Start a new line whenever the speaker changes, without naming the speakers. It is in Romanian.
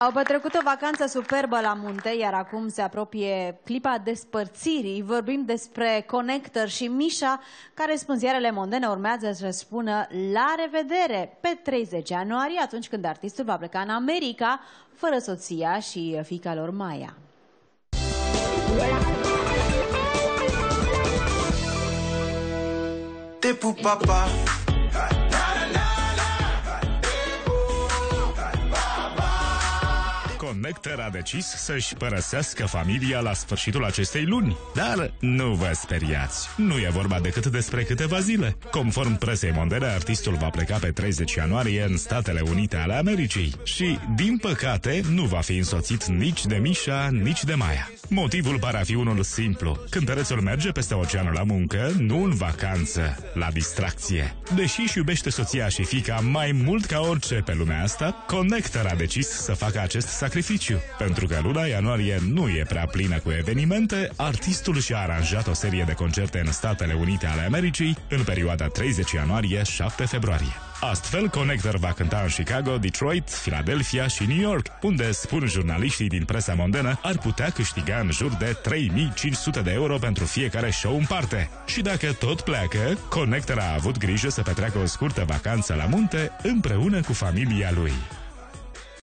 Au petrecut o vacanță superbă la munte, iar acum se apropie clipa despărțirii. Vorbim despre Connector și Mișa, care spun ziarele mondene urmează să spună la revedere pe 30 ianuarie, atunci când artistul va pleca în America, fără soția și fica lor Maia.
Te pup, papa
Connector a decis să-și părăsească familia la sfârșitul acestei luni. Dar nu vă speriați, nu e vorba decât despre câteva zile. Conform presei mondene, artistul va pleca pe 30 ianuarie în Statele Unite ale Americii și, din păcate, nu va fi însoțit nici de Mișa, nici de Maia. Motivul pare a fi unul simplu. Cântărețul merge peste oceanul la muncă, nu în vacanță, la distracție. Deși își iubește soția și fica mai mult ca orice pe lumea asta, Connector a decis să facă acest sacrificiu sacrificiu. Pentru că luna ianuarie nu e prea plină cu evenimente, artistul și-a aranjat o serie de concerte în Statele Unite ale Americii în perioada 30 ianuarie-7 februarie. Astfel, Connector va cânta în Chicago, Detroit, Philadelphia și New York, unde, spun jurnaliștii din presa mondenă, ar putea câștiga în jur de 3500 de euro pentru fiecare show în parte. Și dacă tot pleacă, Connector a avut grijă să petreacă o scurtă vacanță la munte împreună cu familia lui.